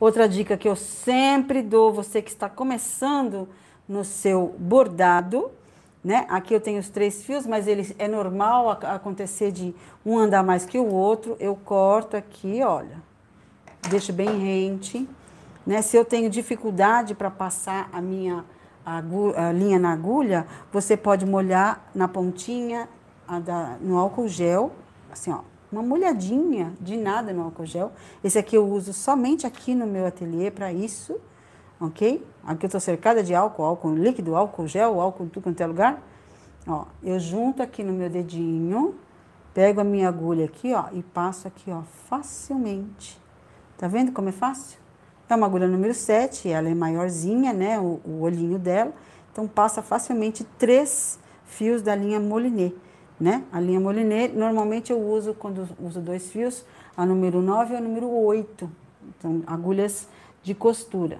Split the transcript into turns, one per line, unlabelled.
Outra dica que eu sempre dou, você que está começando no seu bordado, né? Aqui eu tenho os três fios, mas ele é normal acontecer de um andar mais que o outro. Eu corto aqui, olha, deixo bem rente, né? Se eu tenho dificuldade para passar a minha a linha na agulha, você pode molhar na pontinha da, no álcool gel, assim, ó, uma molhadinha de nada no álcool gel. Esse aqui eu uso somente aqui no meu ateliê para isso, ok? Aqui eu estou cercada de álcool, álcool líquido, álcool gel, álcool em tudo quanto é lugar. Ó, eu junto aqui no meu dedinho, pego a minha agulha aqui, ó, e passo aqui, ó, facilmente. Tá vendo como é fácil? É uma agulha número 7, ela é maiorzinha, né, o, o olhinho dela. Então, passa facilmente três fios da linha Moliné, né? A linha Moliné, normalmente eu uso, quando uso dois fios, a número 9 e a número 8. Então, agulhas de costura.